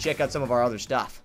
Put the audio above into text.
check out some of our other stuff.